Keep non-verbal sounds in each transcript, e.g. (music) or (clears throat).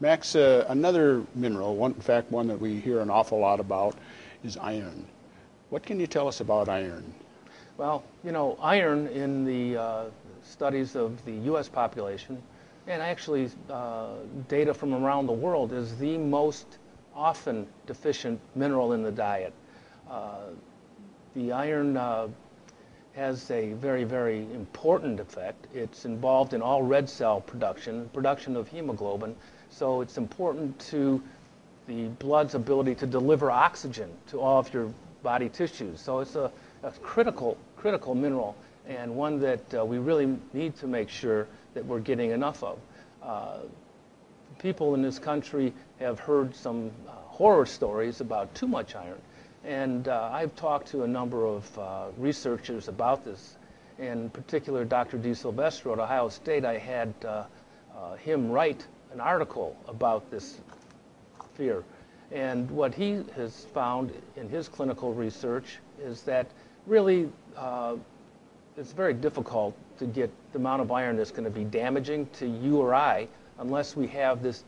Max, uh, another mineral, one, in fact, one that we hear an awful lot about, is iron. What can you tell us about iron? Well, you know, iron in the uh, studies of the U.S. population, and actually uh, data from around the world, is the most often deficient mineral in the diet. Uh, the iron uh, has a very, very important effect. It's involved in all red cell production, production of hemoglobin, so it's important to the blood's ability to deliver oxygen to all of your body tissues. So it's a, a critical, critical mineral and one that uh, we really need to make sure that we're getting enough of. Uh, people in this country have heard some uh, horror stories about too much iron. And uh, I've talked to a number of uh, researchers about this. In particular, Dr. DiSilvestro at Ohio State, I had uh, him write an article about this fear. And what he has found in his clinical research is that really uh, it's very difficult to get the amount of iron that's going to be damaging to you or I unless we have this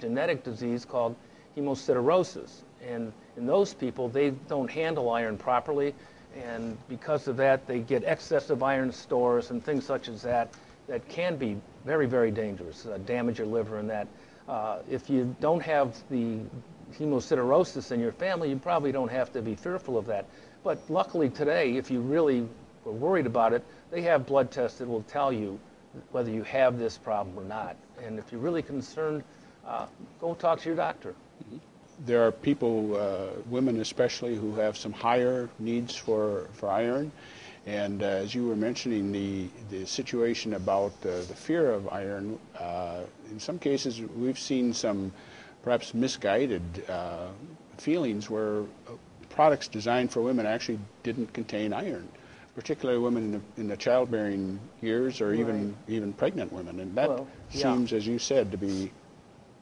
genetic disease called hemosiderosis. And in those people, they don't handle iron properly. And because of that, they get excessive iron stores and things such as that that can be very, very dangerous, uh, damage your liver and that. Uh, if you don't have the hemosiderosis in your family, you probably don't have to be fearful of that. But luckily today, if you really were worried about it, they have blood tests that will tell you whether you have this problem or not. And if you're really concerned, uh, go talk to your doctor. There are people, uh, women especially, who have some higher needs for, for iron. And uh, as you were mentioning, the, the situation about uh, the fear of iron, uh, in some cases we've seen some perhaps misguided uh, feelings where products designed for women actually didn't contain iron, particularly women in the, in the childbearing years or right. even, even pregnant women. And that well, seems, yeah. as you said, to be,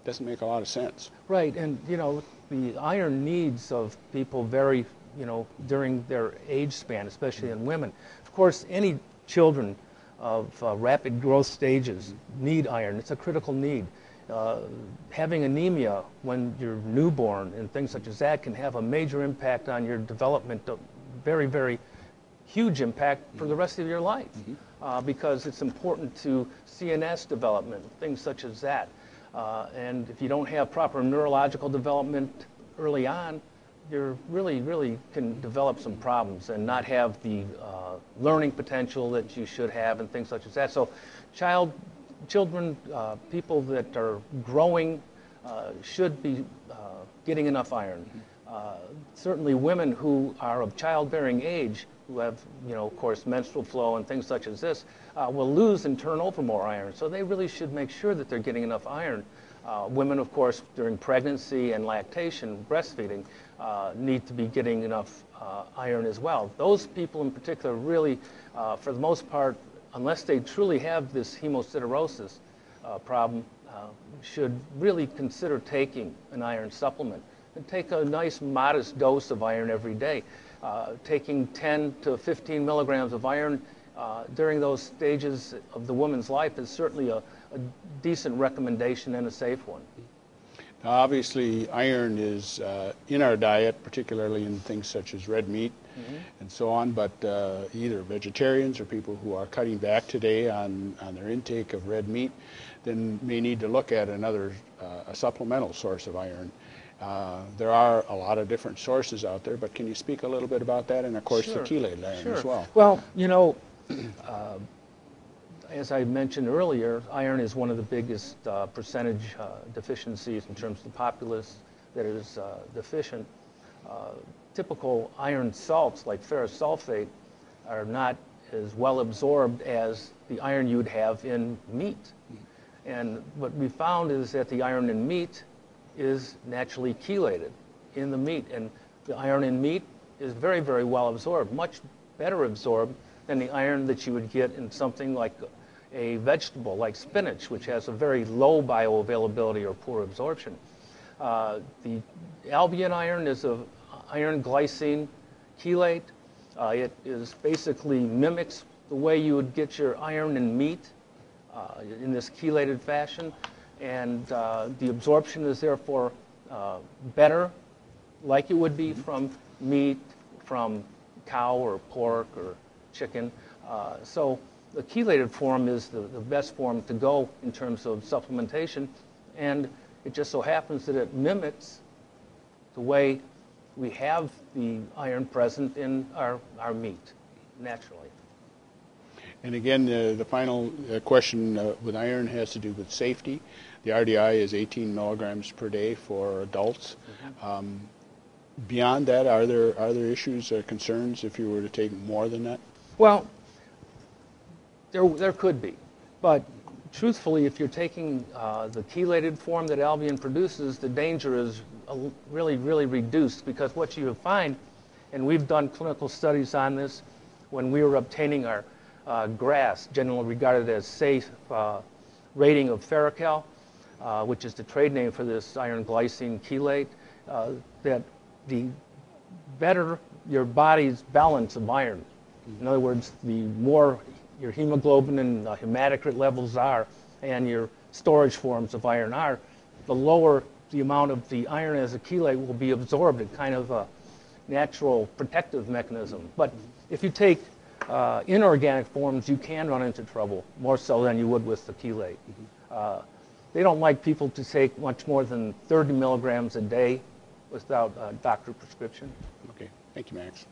doesn't make a lot of sense. Right, and you know, the iron needs of people vary you know, during their age span, especially in women. Of course, any children of uh, rapid growth stages need iron. It's a critical need. Uh, having anemia when you're newborn and things such as that can have a major impact on your development, very, very huge impact for the rest of your life mm-hmm. uh, because it's important to CNS development, things such as that. Uh, and if you don't have proper neurological development early on, you really, really can develop some problems and not have the uh, learning potential that you should have and things such as that. So child, children, uh, people that are growing uh, should be uh, getting enough iron. Uh, certainly women who are of childbearing age, who have, you know, of course, menstrual flow and things such as this, uh, will lose and turn over more iron. So they really should make sure that they're getting enough iron. Women, of course, during pregnancy and lactation, breastfeeding, uh, need to be getting enough uh, iron as well. Those people in particular really, uh, for the most part, unless they truly have this hemosiderosis uh, problem, uh, should really consider taking an iron supplement and take a nice modest dose of iron every day. Uh, taking 10 to 15 milligrams of iron during those stages of the woman's life is certainly a, a decent recommendation and a safe one. Now, obviously, iron is uh, in our diet, particularly in things such as red meat mm-hmm. and so on, but uh, either vegetarians or people who are cutting back today on, on their intake of red meat then may need to look at another uh, a supplemental source of iron. Uh, there are a lot of different sources out there, but can you speak a little bit about that? And of course, sure. the chelated iron sure. as well. Well, you know, (clears throat) uh, as I mentioned earlier, iron is one of the biggest uh, percentage uh, deficiencies in terms of the populace that is uh, deficient. Uh, typical iron salts like ferrous sulfate are not as well absorbed as the iron you'd have in meat. And what we found is that the iron in meat is naturally chelated in the meat. And the iron in meat is very, very well absorbed, much better absorbed than the iron that you would get in something like a vegetable like spinach, which has a very low bioavailability or poor absorption. Uh, the Albion iron is a iron glycine chelate. Uh, it is basically mimics the way you would get your iron in meat uh, in this chelated fashion. and uh, the absorption is therefore uh, better, like it would be from meat, from cow or pork or chicken. Uh, so the chelated form is the, the best form to go in terms of supplementation, and it just so happens that it mimics the way we have the iron present in our, our meat naturally. And again, uh, the final uh, question uh, with iron has to do with safety. The RDI is 18 milligrams per day for adults. Um, beyond that, are there are there issues or concerns if you were to take more than that? Well, there, there could be. But truthfully, if you're taking uh, the chelated form that Albion produces, the danger is really, really reduced because what you find, and we've done clinical studies on this when we were obtaining our uh, generally regarded as safe uh, rating of Ferrochel, uh, which is the trade name for this iron glycine chelate, uh, that the better your body's balance of iron. In other words, the more your hemoglobin and uh, hematocrit levels are, and your storage forms of iron are, the lower the amount of the iron as a chelate will be absorbed. It's kind of a natural protective mechanism. But if you take uh, inorganic forms, you can run into trouble, more so than you would with the chelate. Uh, they don't like people to take much more than 30 milligrams a day without a doctor prescription. Okay, thank you, Max.